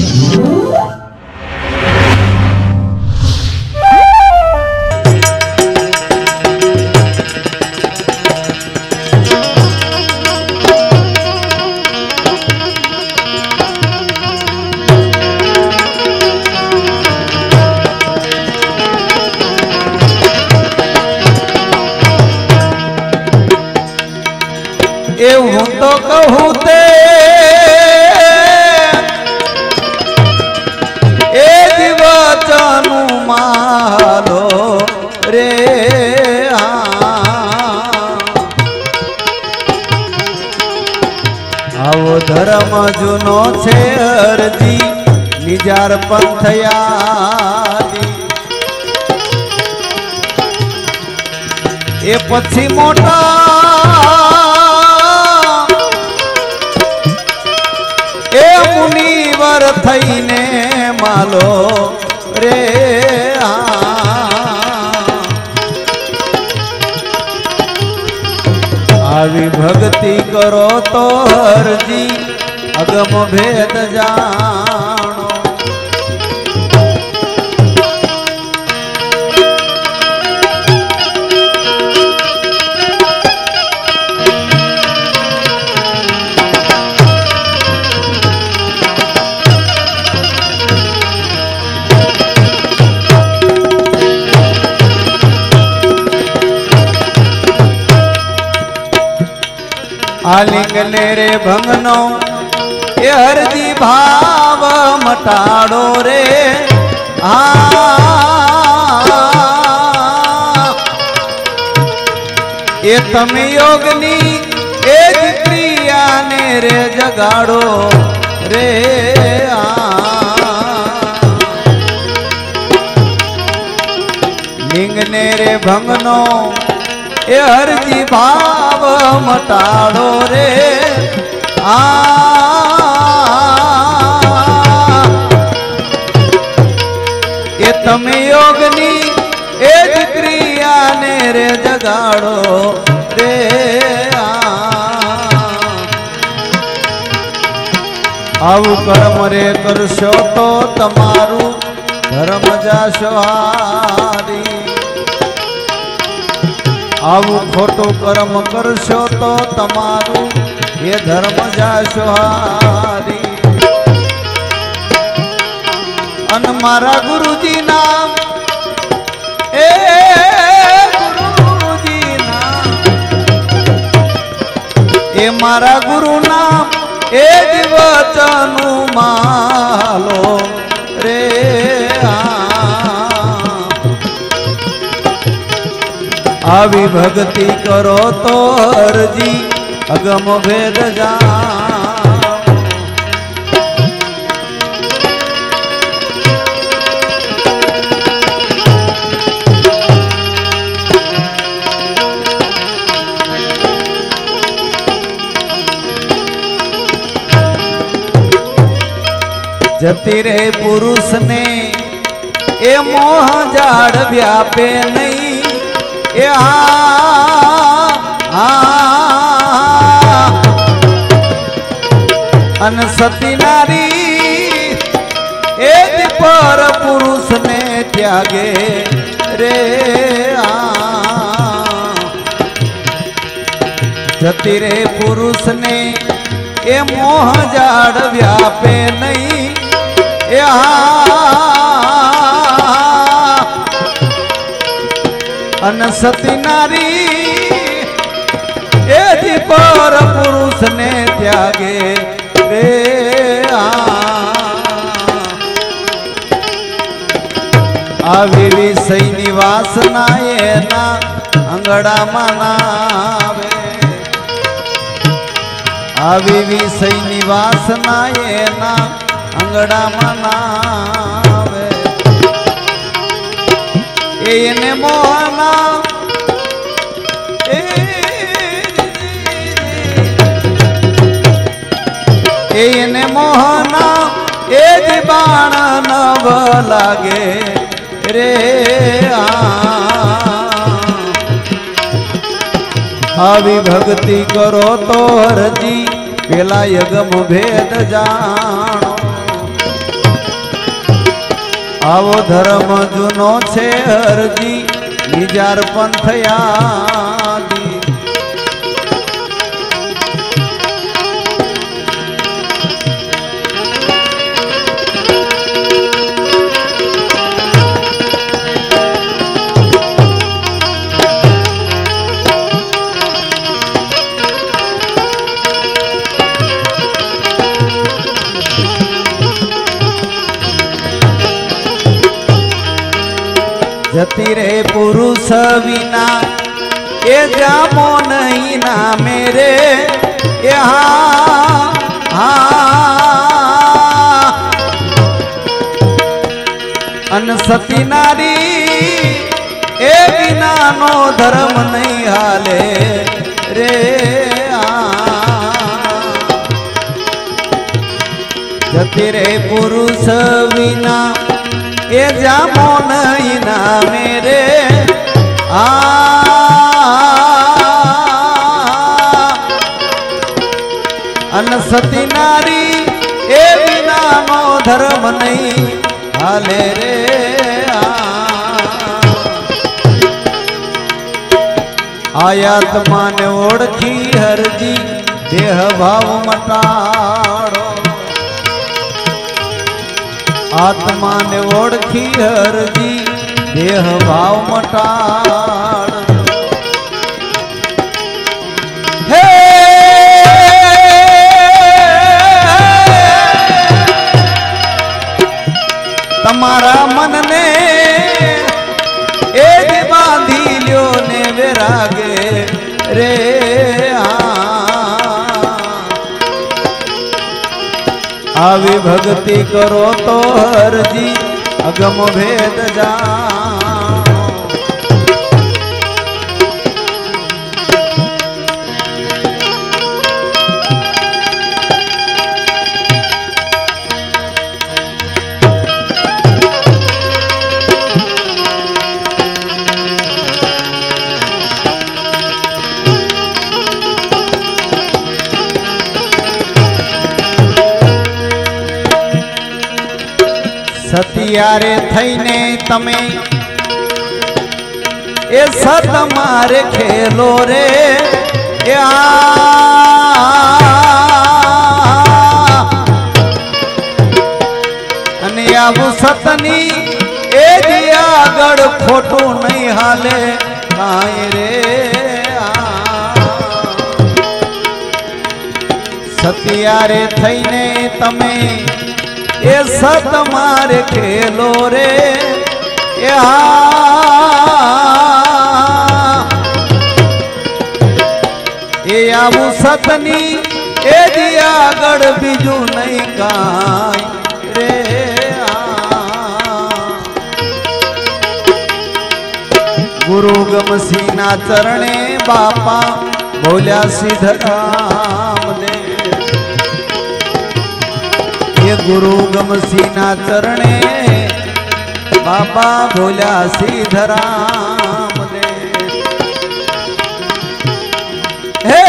Música જૂનો છે અરજી, નિજાર પંથયાદી એ પછી મોટા એ મુનિવર થઈને માલો રે આવી ભક્તિ કરો તો હરજી अगम भेद जानो। आलिंग ने रे भंगनों એ હરજી ભાવ મટાડો રે. આ. એ તમે યોગની એ જ ક્રિયાને રે જગાડો રે. લિંગને રે ભંગનો એ હરજી ભાવ મટાડો રે. આ. એ તમે યોગની એ ક્રિયાને રે જગાડો રે આવું કર્મ રે કરશો તો તમારું ધર્મ જાશો આવું ખોટું કર્મ કરશો તો તમારું એ ધર્મ જાશો અને મારા ગુરુજી મારા ગુરુ નામ, એ જ વચનું માલો. રે આવી ભક્તિ કરો તો અરજી, અગમ ભેદ જાણો. જતી રે પુરુષને એ મોહ જાડ વ્યાપે નહીં એ આ આ અન સતી નારી એ જ પર પુરુષને ત્યાગે રે આ જતી રે પુરુષને એ મોહ જાડ વ્યાપે નહીં એ અન સતી નારી એ જ પર પુરુષને ત્યાગે. રે આવી વિષયની વાસના એના અંગડામાં નાવે. આવી વિષયની વાસના એના અંગડામાં નાવે એને મોહના. એને મોહના. એ જ બાણ નવ લાગે રે આવી ભક્તિ કરો તો હરજી. પેલા યગમ ભેદ જાણો. આવો ધર્મ જૂનો છે હરજી નિજાર પંથયાદી જતી રે પુરુષ વિના. એ જામો નહીં ના મેરે એ હા હા. અન સતી નારી એ વિનાનો ધર્મ નહીં હાલે રે. જતી રે પુરુષ વિના એ જામો નહીં ના મેરે. આ અન સતી નારી એ વિનાનો ધર્મ નહીં. હાલે રે આયાત્માને ઓળખી હરજી દેહ ભાવ મટાડો. આત્માને ઓળખી હરજી દેહ ભાવ મટાડ. આવી ભક્તિ કરો તો હરજી અગમ ભેદ જાણો. સતિયારે થઈને તમે એ સત મારે ખેલો રે. એ અને આવું સતની એ આગળ ખોટું નહીં હાલે. કાંઈ રે સતિયારે થઈને તમે એ સત મારે ખેલો રે. એ હા એ આવું સતની એ દી આગળ બીજું નહીં કાંઈ ગુરુ ગમસીના ચરણે બાપા બોલ્યા સિદ્ધરામ એ ગુરુ ગમસીના ચરણે બાપા ભોલ્યા સિદ્ધરામ દે હે!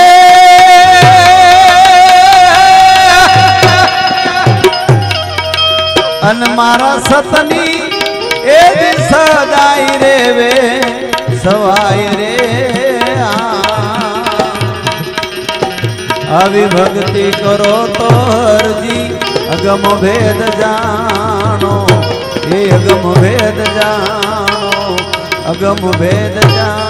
અન મારા સતની એ સદાય રેવે સવાય આવી ભક્તિ કરો તો હરજી અગમ ભેદ જાણો. એ અગમ ભેદ જાણો. અગમ ભેદ જાણો.